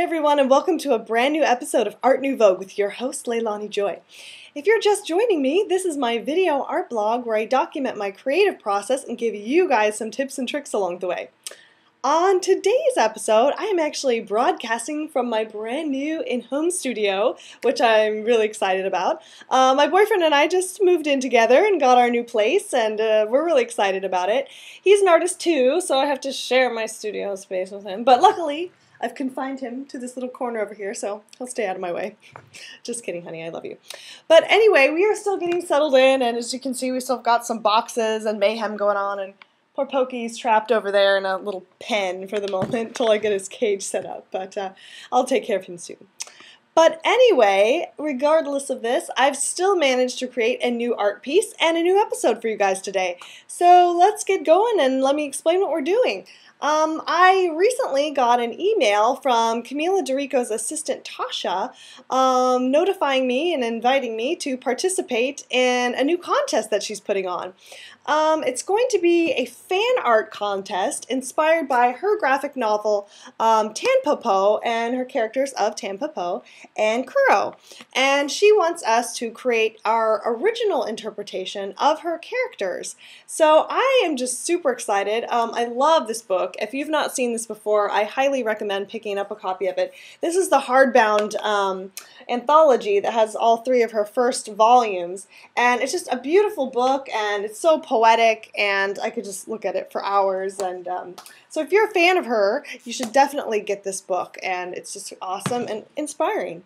everyone, and welcome to a brand new episode of Art NuVogue with your host, Leilani Joy. If you're just joining me, this is my video art blog where I document my creative process and give you guys some tips and tricks along the way. On today's episode, I am actually broadcasting from my brand new in home studio, which I'm really excited about. Uh, my boyfriend and I just moved in together and got our new place, and uh, we're really excited about it. He's an artist too, so I have to share my studio space with him, but luckily, I've confined him to this little corner over here, so he'll stay out of my way. Just kidding, honey, I love you. But anyway, we are still getting settled in, and as you can see, we still got some boxes and mayhem going on, and poor Pokey's trapped over there in a little pen for the moment until I get his cage set up, but uh, I'll take care of him soon. But anyway, regardless of this, I've still managed to create a new art piece and a new episode for you guys today. So let's get going and let me explain what we're doing. Um, I recently got an email from Camilla d'Errico's assistant Tasha um, notifying me and inviting me to participate in a new contest that she's putting on. Um, it's going to be a fan art contest inspired by her graphic novel um, Tanpopo and her characters of Tanpopo and Kuro. And she wants us to create our original interpretation of her characters. So I am just super excited. Um, I love this book. If you've not seen this before, I highly recommend picking up a copy of it. This is the hardbound um, anthology that has all three of her first volumes. And it's just a beautiful book and it's so poetic and I could just look at it for hours. And um, so if you're a fan of her, you should definitely get this book and it's just awesome and inspiring.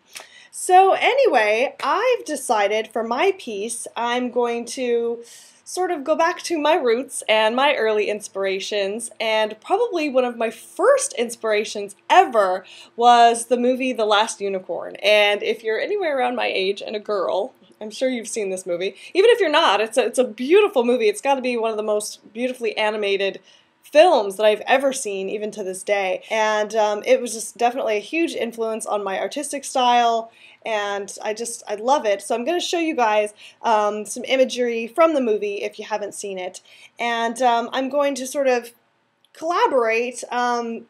So anyway, I've decided for my piece, I'm going to sort of go back to my roots and my early inspirations. And probably one of my first inspirations ever was the movie The Last Unicorn. And if you're anywhere around my age and a girl, I'm sure you've seen this movie. Even if you're not, it's a, it's a beautiful movie. It's got to be one of the most beautifully animated films that I've ever seen, even to this day. And um, it was just definitely a huge influence on my artistic style and I just I love it. So I'm going to show you guys um, some imagery from the movie if you haven't seen it, and um, I'm going to sort of collaborate um,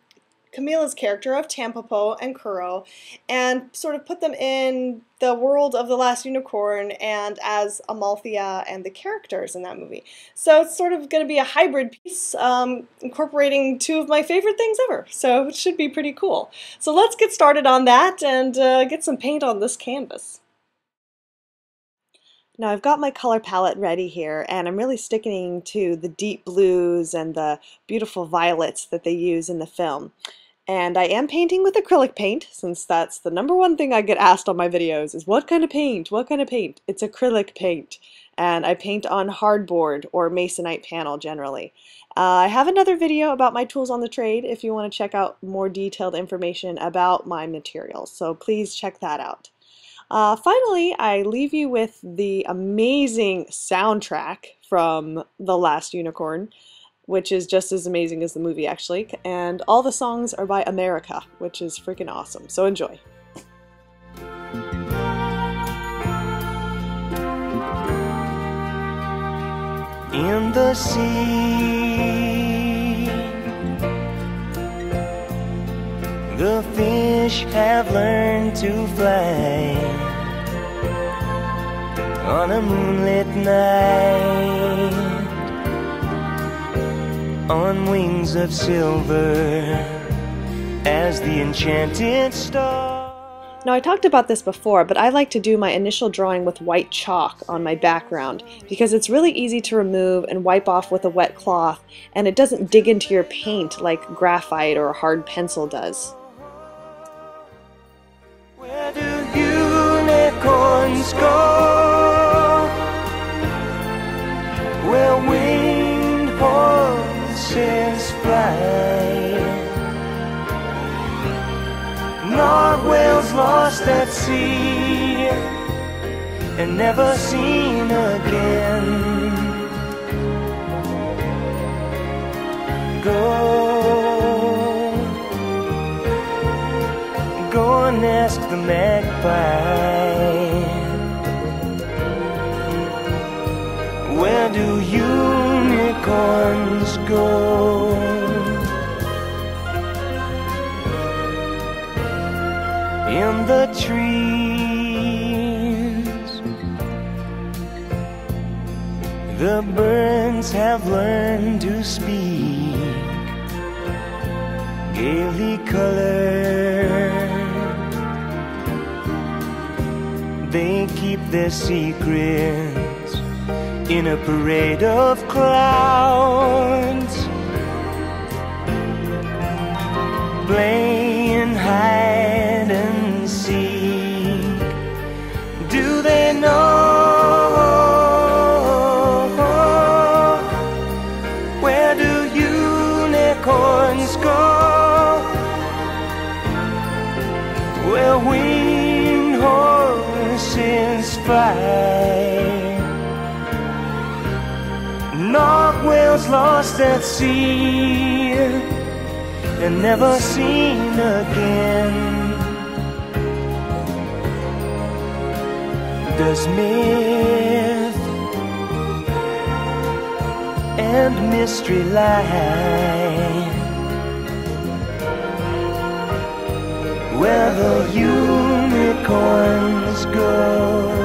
Camilla's character of Tanpopo and Kuro and sort of put them in the world of The Last Unicorn and as Amalthea and the characters in that movie. So it's sort of going to be a hybrid piece um, incorporating two of my favorite things ever. So it should be pretty cool. So let's get started on that and uh, get some paint on this canvas. Now I've got my color palette ready here and I'm really sticking to the deep blues and the beautiful violets that they use in the film. And I am painting with acrylic paint, since that's the number one thing I get asked on my videos is what kind of paint? What kind of paint? It's acrylic paint. And I paint on hardboard or masonite panel generally. Uh, I have another video about my tools on the trade if you want to check out more detailed information about my materials. So please check that out. Uh, finally, I leave you with the amazing soundtrack from The Last Unicorn which is just as amazing as the movie actually. And all the songs are by America, which is freaking awesome. So enjoy. In the sea, the fish have learned to fly on a moonlit night on wings of silver as the enchanted star. Now I talked about this before, but I like to do my initial drawing with white chalk on my background because it's really easy to remove and wipe off with a wet cloth and it doesn't dig into your paint like graphite or a hard pencil does. Where do unicorns go? Horses fly. Narwhals lost at sea and never seen again. Go, go and ask the magpie. Where do unicorns go? In the trees. The birds have learned to speak gaily colored. They keep their secrets in a parade of clouds. Playing hide and seek. Do they know Narwhals lost at sea and never seen again. Does myth and mystery lie where the unicorns go?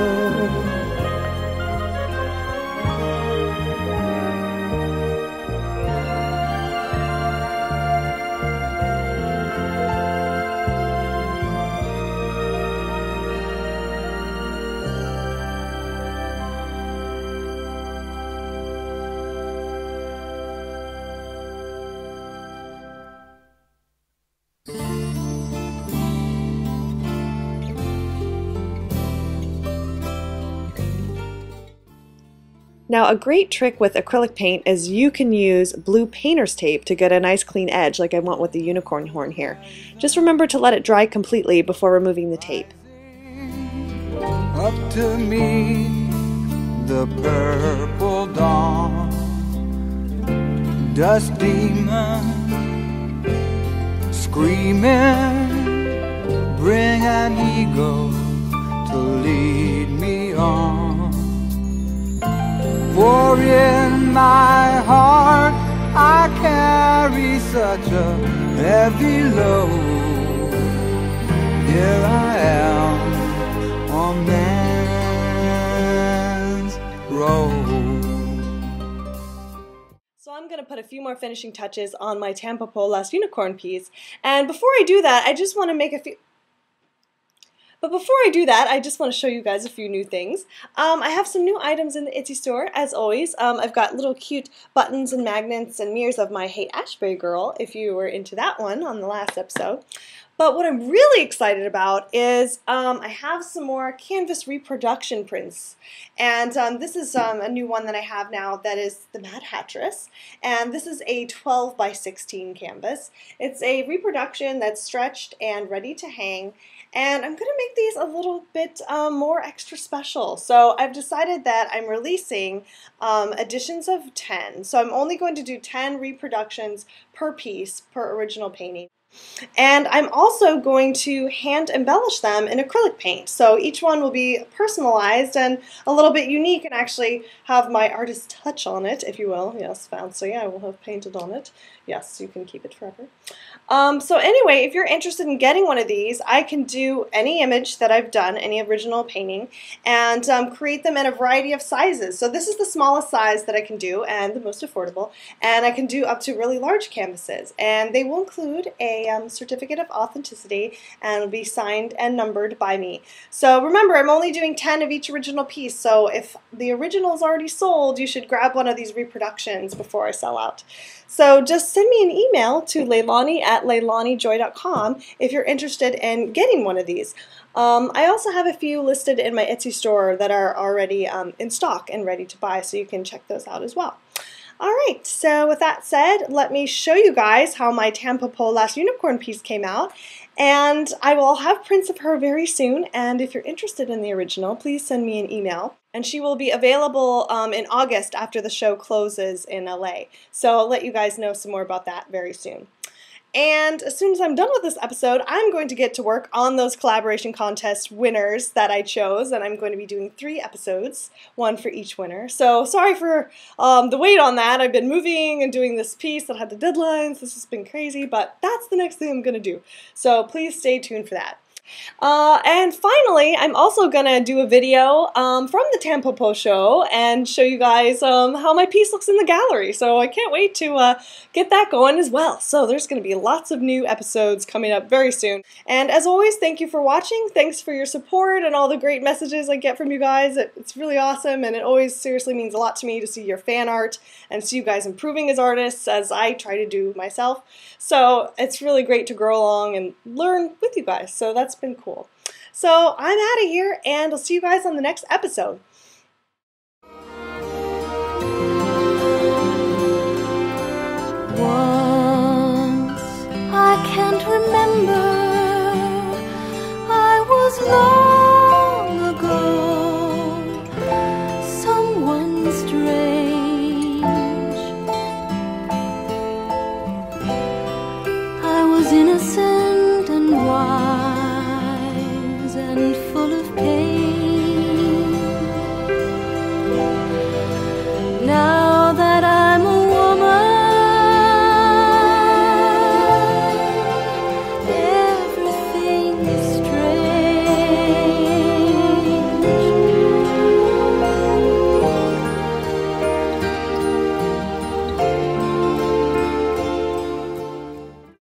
Now a great trick with acrylic paint is you can use blue painter's tape to get a nice clean edge like I want with the unicorn horn here. Just remember to let it dry completely before removing the tape. Up to me, the purple dawn, dust screaming, bring an eagle to lead me on. For in my heart I carry such a heavy load. Here I am on man's road. Going to put a few more finishing touches on my Tanpopo Last Unicorn piece. And before I do that, I just want to make a few... But before I do that, I just want to show you guys a few new things. Um, I have some new items in the Etsy store, as always. Um, I've got little cute buttons and magnets and mirrors of my Haight Ashbury Girl, if you were into that one on the last episode. But what I'm really excited about is um, I have some more canvas reproduction prints. And um, this is um, a new one that I have now that is the Mad Hattress. And this is a 12 by 16 canvas. It's a reproduction that's stretched and ready to hang. And I'm going to make these a little bit um, more extra special. So I've decided that I'm releasing um, editions of 10. So I'm only going to do 10 reproductions per piece per original painting. And I'm also going to hand embellish them in acrylic paint. So each one will be personalized and a little bit unique and actually have my artist touch on it, if you will. Yes, fancy. I will have painted on it. Yes, you can keep it forever. Um, so anyway, if you're interested in getting one of these, I can do any image that I've done, any original painting, and um, create them in a variety of sizes. So this is the smallest size that I can do and the most affordable, and I can do up to really large canvases. And they will include a um, certificate of authenticity and will be signed and numbered by me. So remember, I'm only doing 10 of each original piece, so if the original is already sold, you should grab one of these reproductions before I sell out. So just send me an email to Leilani at leilanijoy.com if you're interested in getting one of these. Um, I also have a few listed in my Etsy store that are already um, in stock and ready to buy, so you can check those out as well. Alright, so with that said, let me show you guys how my Tanpopo Last Unicorn piece came out. And I will have prints of her very soon, and if you're interested in the original, please send me an email. And she will be available um, in August after the show closes in LA. So I'll let you guys know some more about that very soon. And as soon as I'm done with this episode, I'm going to get to work on those collaboration contest winners that I chose, and I'm going to be doing three episodes, one for each winner. So sorry for um, the wait on that. I've been moving and doing this piece that had the deadlines. This has been crazy, but that's the next thing I'm going to do. So please stay tuned for that. Uh, and finally, I'm also gonna do a video um, from the Tanpopo show and show you guys um, how my piece looks in the gallery. So I can't wait to uh, get that going as well. So there's gonna be lots of new episodes coming up very soon. And as always, thank you for watching. Thanks for your support and all the great messages I get from you guys. It's really awesome, and it always seriously means a lot to me to see your fan art and see you guys improving as artists as I try to do myself. So it's really great to grow along and learn with you guys. So that's been cool. So I'm out of here, and I'll see you guys on the next episode.